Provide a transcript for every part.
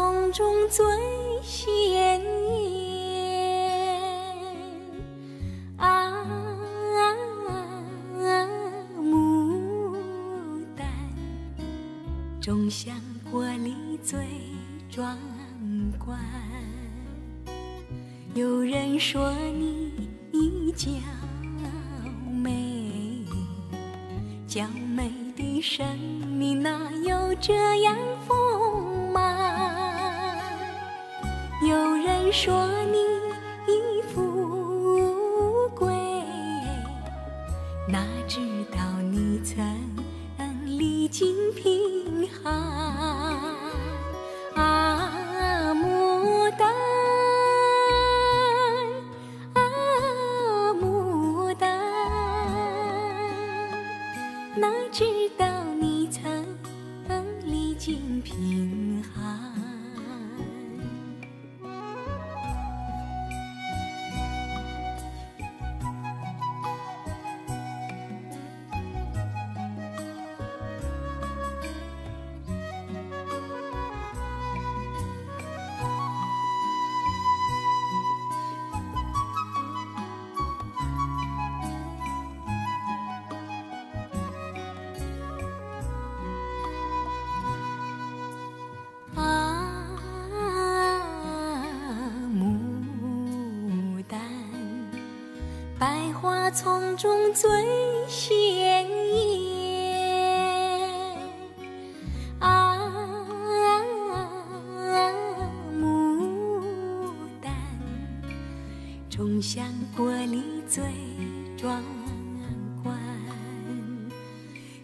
丛中最鲜艳啊，牡丹种香国里最壮观。有人说你娇美，娇美的生命哪有这样丰说你富贵，哪知道你曾历尽贫寒啊，牡丹啊，牡丹，哪知道你曾历尽贫寒。丛中最鲜艳啊，牡丹，种香国里最壮观。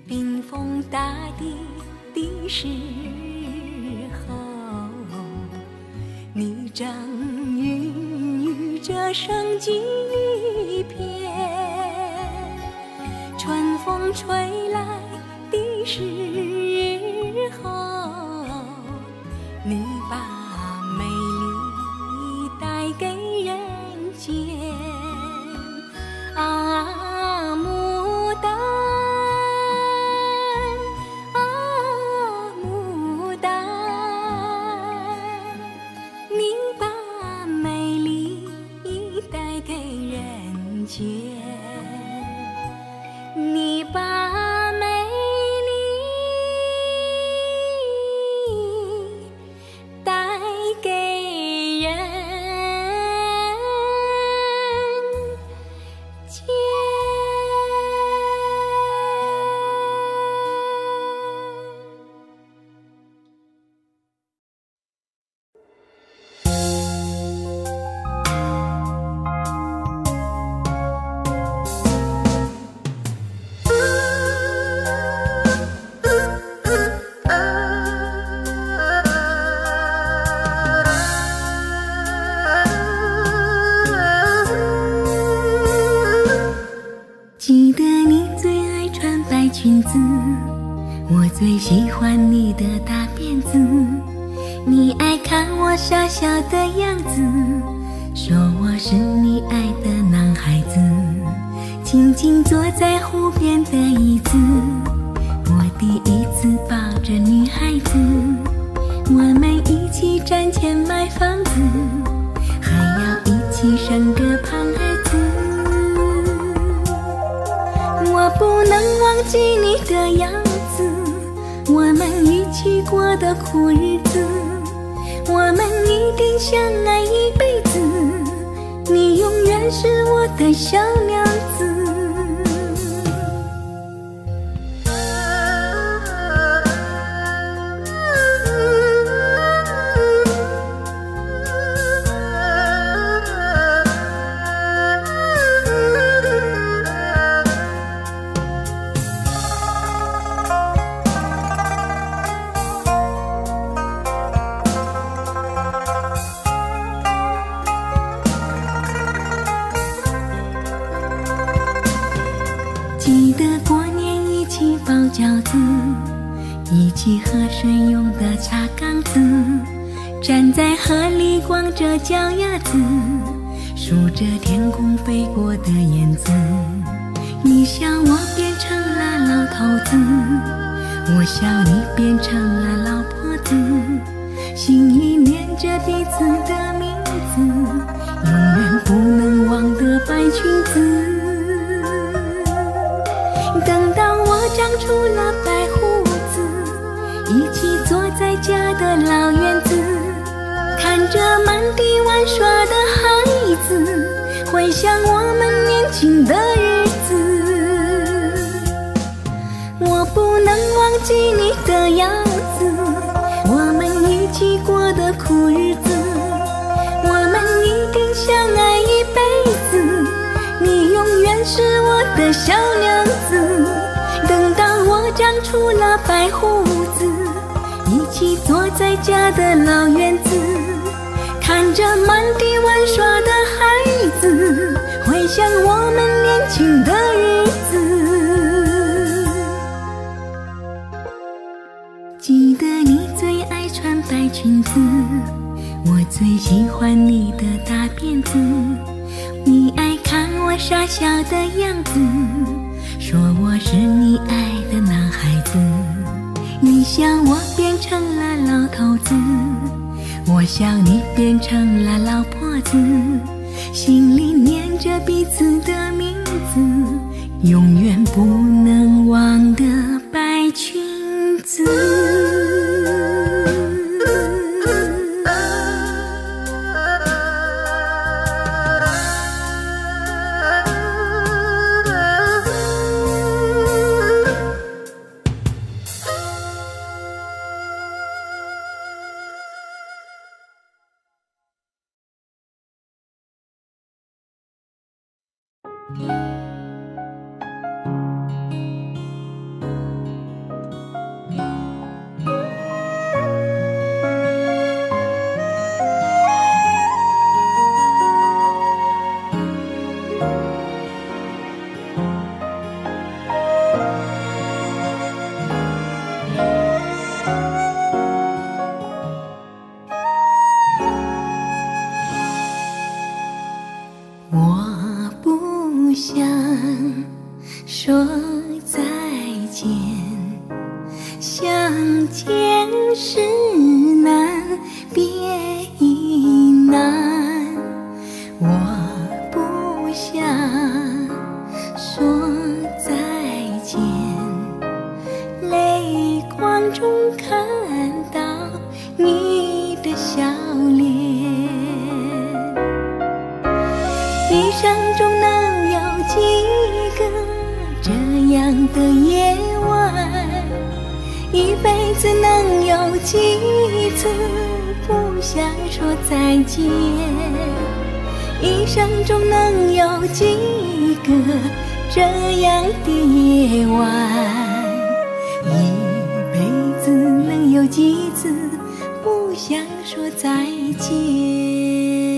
冰封大地的时候，你正孕育着生机一片；风吹来的时候，子。你爱看我傻笑的样子，说我是你爱的男孩子。静静坐在湖边的椅子，我第一次抱着女孩子。我们一起攒钱买房子，还要一起生个胖儿子。我不能忘记你的样子，我们一起过的苦日子，我们一定相爱一辈子。你永远是我的小娘子。饺子，一起喝水用的茶缸子，站在河里光着脚丫子，数着天空飞过的燕子。你笑我变成了老头子，我笑你变成了老婆子。心里念着彼此的名字，永远不能忘的白裙子。等到长出了白胡子，一起坐在家的老院子，看着满地玩耍的孩子，回想我们年轻的日子，我不能忘记你的样子，我们一起过的苦日子，我们一定相爱一辈子，你永远是我的小娘子。长出了白胡子，一起坐在家的老院子，看着满地玩耍的孩子，回想我们年轻的日子。记得你最爱穿白裙子，我最喜欢你的大辫子。你爱看我傻笑的样子，说我是你爱的男孩子。你想我变成了老头子，我想你变成了老婆子，心里念着彼此的名字，永远不能我的夜晚？一辈子能有几次不想说再见？一生中能有几个这样的夜晚？一辈子能有几次不想说再见？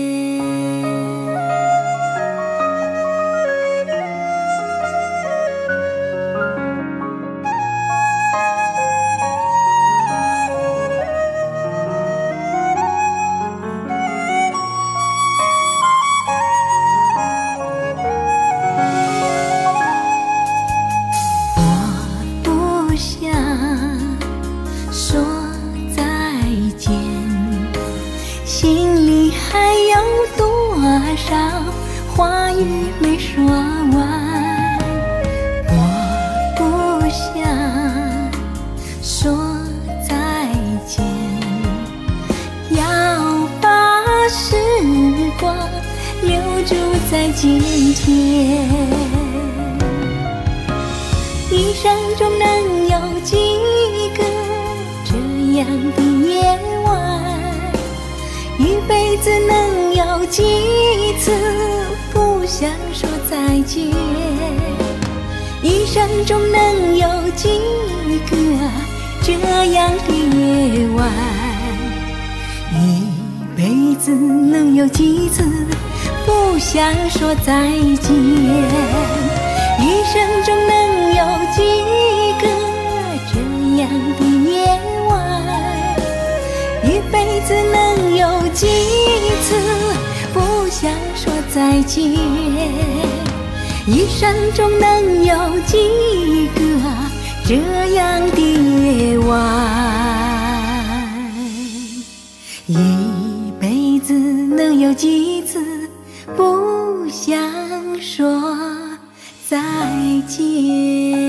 在今天。一生中能有几个这样的夜晚？一辈子能有几次不想说再见？一生中能有几个这样的夜晚？一辈子能有几次不想说再见？一生中能有几个这样的夜晚？一辈子能有几次不想说再见？一生中能有几个这样的夜晚？一辈子能有几次想说再见？